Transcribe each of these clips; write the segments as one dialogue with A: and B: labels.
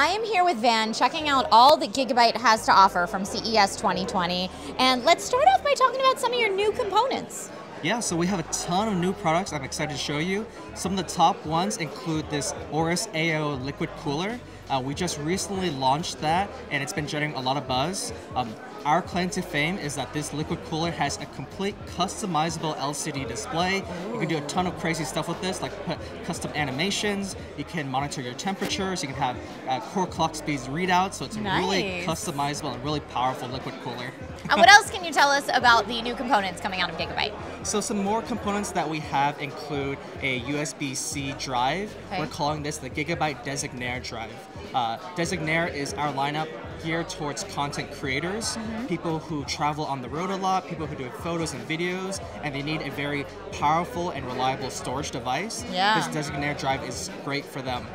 A: I am here with Van checking out all that Gigabyte has to offer from CES 2020. And let's start off by talking about some of your new components.
B: Yeah, so we have a ton of new products I'm excited to show you. Some of the top ones include this Aorus AO liquid cooler. Uh, we just recently launched that and it's been generating a lot of buzz. Um, our claim to fame is that this liquid cooler has a complete customizable LCD display. You can do a ton of crazy stuff with this, like put custom animations. You can monitor your temperatures. You can have uh, core clock speeds readouts. So it's a
A: Nice.
B: really customizable and really powerful liquid cooler.
A: And what else can you tell us about the new components coming out of Gigabyte?
B: So some more components that we have include a USB-C drive.
A: Okay.
B: We're calling this the Gigabyte Designare drive. Uh, Designare is our lineup geared towards content creators,
A: Mm-hmm.
B: people who travel on the road a lot, people who do photos and videos, and they need a very powerful and reliable storage device.
A: Yeah.
B: This Designare drive is great for them.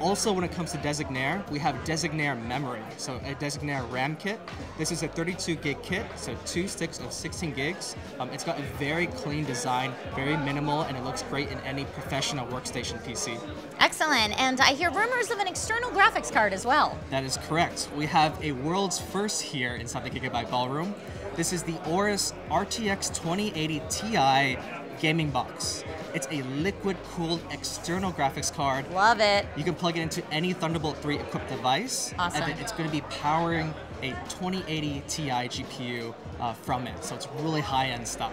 B: Also, when it comes to Designare, we have Designare memory. So a Designare RAM kit. This is a 32 gig kit, so two sticks of 16 gigs. Um, it's got a very clean design, very minimal, and it looks great in any professional workstation PC.
A: Excellent. And I hear rumors of an external graphics card as well.
B: That is correct. We have a world's first here inside the Gigabyte Ballroom. This is the Aorus RTX 2080 Ti gaming box. It's a liquid cooled external graphics card
A: Love it.
B: You can plug it into any Thunderbolt 3 equipped device,
A: Awesome.
B: and then it's going to be powering a 2080 Ti GPU uh, from it. So it's really high-end stuff.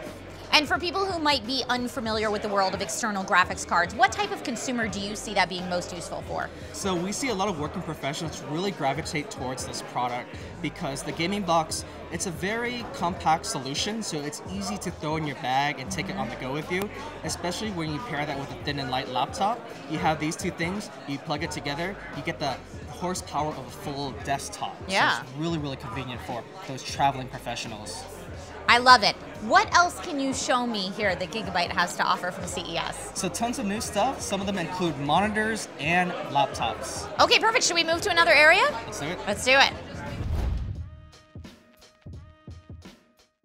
A: And for people who might be unfamiliar with the world of external graphics cards, what type of consumer do you see that being most useful for?
B: So we see a lot of working professionals really gravitate towards this product because the gaming box, it's a very compact solution, so it's easy to throw in your bag and take it on the go with you, especially when you pair that with a thin and light laptop. You have these two things, you plug it together, you get the horsepower of a full desktop.
A: Yeah.
B: So it's really, really convenient for those traveling professionals.
A: I love it. What else can you show me here that Gigabyte has to offer from CES?
B: So tons of new stuff. Some of them include monitors and laptops.
A: Okay, perfect. Should we move to another area?
B: Let's do it.
A: Let's do it.